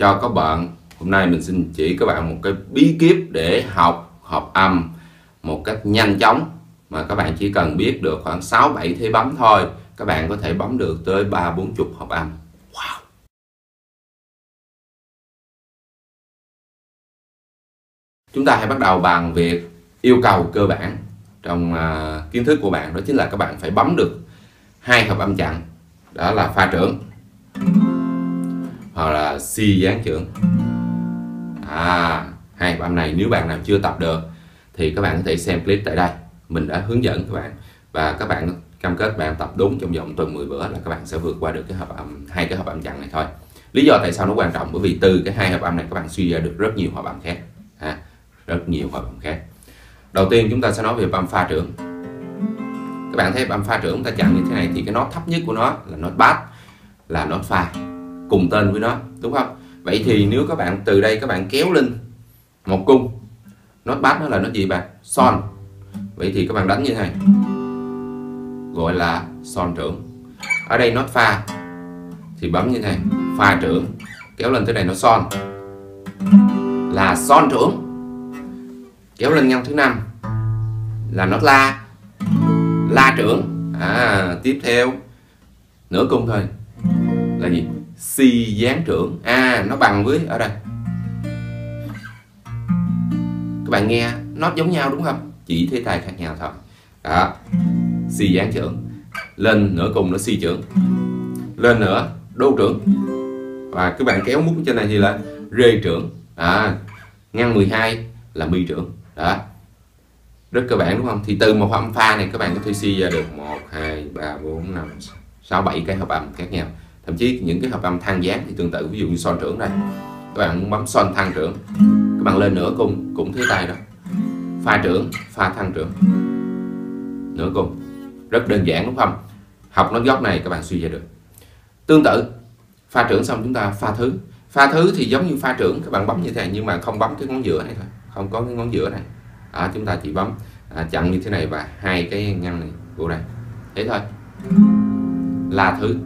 cho các bạn hôm nay mình xin chỉ các bạn một cái bí kíp để học hợp âm một cách nhanh chóng. Mà các bạn chỉ cần biết được khoảng 6 7 thế bấm thôi các bạn có thể bấm được tới 3 40 hợp âm. Wow! Chúng ta hãy bắt đầu bằng việc yêu cầu cơ bản trong uh, kiến thức của bạn đó chính là các bạn phải bấm được hai hợp âm chặn. Đó là pha trưởng hoặc là si dáng trưởng. À hai hợp âm này nếu bạn nào chưa tập được, thì các bạn có thể xem clip tại đây. Mình đã hướng dẫn các bạn. Và các bạn cam kết bạn tập đúng trong vòng tuần 10 bữa là các bạn sẽ vượt qua được cái hợp âm, hai cái hợp âm chặn này thôi. Lý do tại sao nó quan trọng? Bởi vì từ cái hai hợp âm này các bạn suy ra được rất nhiều hợp âm khác. Ha rất nhiều hợp âm khác. Đầu tiên chúng ta sẽ nói về hợp âm pha trưởng. Các bạn thấy hợp âm pha trưởng chúng ta chặn như thế này thì cái nốt thấp nhất của nó là nốt bass, là nốt pha cùng tên với nó, đúng không? Vậy thì nếu các bạn, từ đây các bạn kéo lên một cung nó bát nó là nó gì bạn? Son. Vậy thì các bạn đánh như thế này. Gọi là son trưởng. Ở đây nó pha, thì bấm như thế này. Pha trưởng, kéo lên tới này nó son. Là son trưởng. Kéo lên ngăn thứ năm, là nó la. La trưởng. À tiếp theo, nửa cung thôi. Là gì? Si gián trưởng. À nó bằng với ở đây. Các bạn nghe nó giống nhau đúng không? Chỉ thế tay khác nhau thôi. Đó. Si gián trưởng. Lên nửa cùng nó si trưởng. Lên nữa đô trưởng. Và các bạn kéo mút trên này thì là rê trưởng. À, ngăn 12 là mi trưởng. Đó. Rất cơ bản đúng không? Thì từ một âm pha này các bạn có thể suy ra được 1 2 3 4 5 6 7 cái hợp âm khác nhau thậm chí những cái hợp âm thang dáng thì tương tự ví dụ như son trưởng đây. Các bạn bấm son thang trưởng các bạn lên nửa cung cũng thế tay đó. Pha trưởng pha thang trưởng. Nửa cung. Rất đơn giản đúng không? Học nó gốc này các bạn suy ra được. Tương tự pha trưởng xong chúng ta pha thứ. Pha thứ thì giống như pha trưởng các bạn bấm như thế này nhưng mà không bấm cái ngón giữa này thôi. Không có cái ngón giữa này. À, chúng ta chỉ bấm à, chặn như thế này và hai cái ngăn này của đây. Thế thôi. Là thứ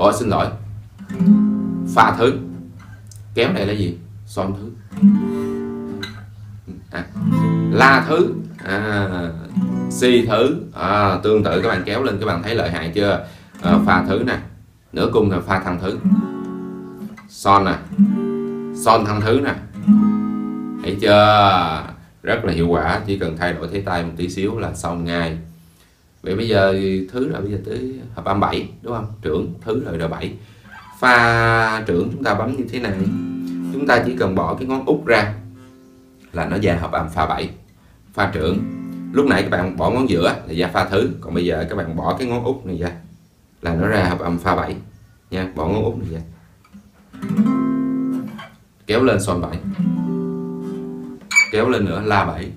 ồ xin lỗi. Pha thứ. Kéo này là gì? Son thứ. À, la thứ. À, si thứ. À, tương tự các bạn kéo lên các bạn thấy lợi hại chưa? À, pha thứ nè. Nửa cung là pha thăng thứ. Son nè. Son thăng thứ nè. Thấy chưa? Rất là hiệu quả chỉ cần thay đổi thế tay một tí xíu là xong ngay vậy bây giờ thứ là bây giờ tới hợp âm 7 đúng không? Trưởng, thứ rồi là 7 pha trưởng chúng ta bấm như thế này. Chúng ta chỉ cần bỏ cái ngón út ra là nó ra hợp âm pha 7 pha trưởng, lúc nãy các bạn bỏ ngón giữa là ra pha thứ. Còn bây giờ các bạn bỏ cái ngón út này ra là nó ra hợp âm pha 7 nha, bỏ ngón út này ra. Kéo lên son 7 kéo lên nữa, la 7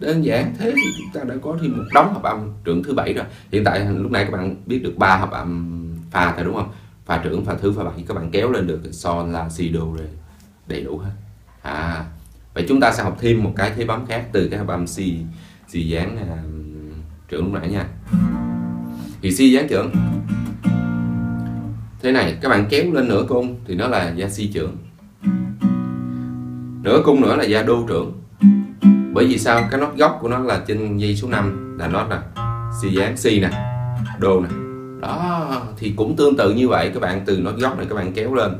đơn giản. Thế thì chúng ta đã có thêm một đống hợp âm trưởng thứ bảy rồi. Hiện tại lúc này các bạn biết được ba hợp âm pha thôi đúng không? Pha trưởng pha thứ pha bảy các bạn kéo lên được son la si đô rồi đầy đủ hết. À vậy chúng ta sẽ học thêm một cái thế bấm khác từ cái hợp âm si si dáng uh, trưởng lúc nãy nha. Thì si dáng trưởng. Thế này các bạn kéo lên nửa cung thì nó là gia si trưởng. Nửa cung nữa là gia đô trưởng bởi vì sao? Cái nốt gốc của nó là trên dây số 5 là nốt nè. Si dáng si nè. Đô nè. Đó thì cũng tương tự như vậy. Các bạn từ nốt gốc này các bạn kéo lên.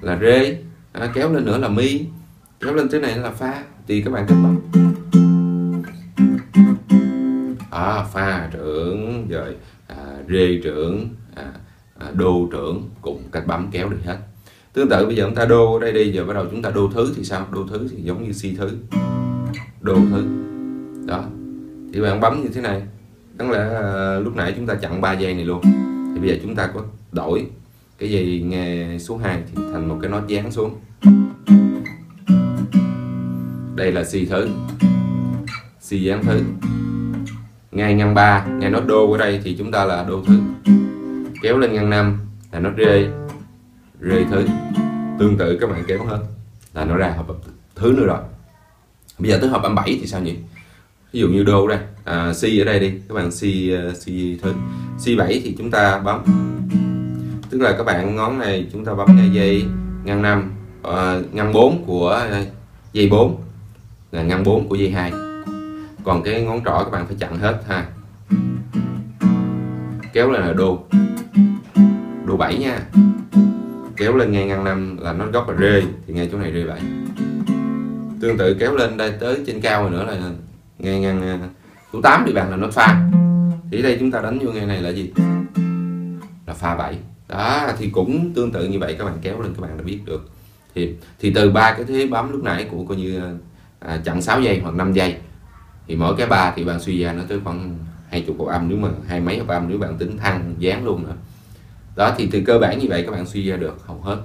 Là rê. À, kéo lên nữa là mi. Kéo lên tới này là pha. Thì các bạn cách bấm. À, pha trưởng rồi à, rê trưởng à, à, đô trưởng cùng cách bấm kéo được hết tương tự bây giờ chúng ta đô ở đây đi, giờ bắt đầu chúng ta đô thứ thì sao? Đô thứ thì giống như si thứ. Đô thứ. Đó. Thì bạn bấm như thế này. Đáng lẽ à, lúc nãy chúng ta chặn 3 dây này luôn. Thì bây giờ chúng ta có đổi cái dây nghe số 2 thì thành một cái nốt dán xuống. Đây là si thứ. Si dán thứ. Ngay ngăn 3 ngay nốt đô ở đây thì chúng ta là đô thứ. Kéo lên ngăn 5 là nốt rê rê thứ. Tương tự các bạn kéo hết là nó ra hợp thứ nữa rồi. Bây giờ tới hợp âm 7 thì sao nhỉ? Ví dụ như đô đây. À, C ở đây đi. Các bạn C C ờ, thứ. C7 thì chúng ta bấm. Tức là các bạn ngón này chúng ta bấm ngay dây ngăn 5 uh, ngăn 4 của dây 4 là ngăn 4 của dây 2 còn cái ngón trỏ các bạn phải chặn hết ha. Kéo lên là đô. Đô 7 nha kéo lên ngay ngăn năm là nó góc là rê thì ngay chỗ này rê bảy. Tương tự kéo lên đây tới trên cao rồi nữa là ngay ngăn à, số 8 đi bạn là nó pha. Thì đây chúng ta đánh vô ngay này là gì? Là pha 7 đó thì cũng tương tự như vậy các bạn kéo lên các bạn đã biết được. Thì thì từ ba cái thế bấm lúc nãy của coi như à, chặn 6 giây hoặc 5 giây thì mỗi cái ba thì bạn suy ra nó tới khoảng hai chục âm nếu mà hai mấy hợp âm nếu bạn tính thăng dán luôn nữa đó thì từ cơ bản như vậy các bạn suy ra được hầu hết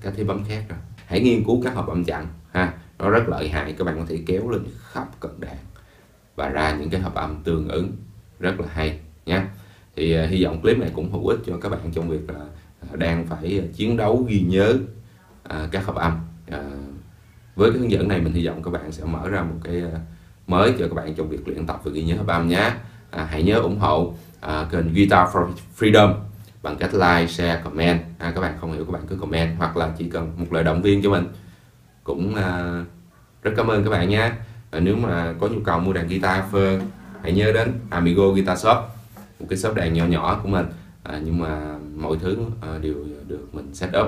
các thế bấm khác rồi. Hãy nghiên cứu các hợp âm chặn ha. Nó rất lợi hại các bạn có thể kéo lên khắp cận đàn và ra những cái hợp âm tương ứng rất là hay nhé thì uh, hy vọng clip này cũng hữu ích cho các bạn trong việc là uh, đang phải uh, chiến đấu ghi nhớ uh, các hợp âm uh, với cái hướng dẫn này mình hy vọng các bạn sẽ mở ra một cái uh, mới cho các bạn trong việc luyện tập và ghi nhớ hợp âm nhé à, hãy nhớ ủng hộ uh, kênh Guitar for Freedom bằng cách like, share, comment. À, các bạn không hiểu các bạn cứ comment. Hoặc là chỉ cần một lời động viên cho mình. Cũng à, rất cảm ơn các bạn nhé. À, nếu mà có nhu cầu mua đàn guitar Fer hãy nhớ đến Amigo Guitar Shop. Một cái shop đàn nhỏ nhỏ của mình. À, nhưng mà mọi thứ à, đều được mình set up.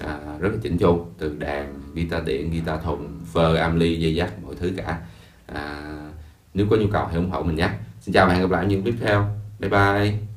À, rất là chỉnh chu. Từ đàn guitar điện guitar thùng phơ amly dây dắt mọi thứ cả. À, nếu có nhu cầu hãy ủng hộ mình nhé. Xin chào và hẹn gặp lại những clip theo. Bye bye.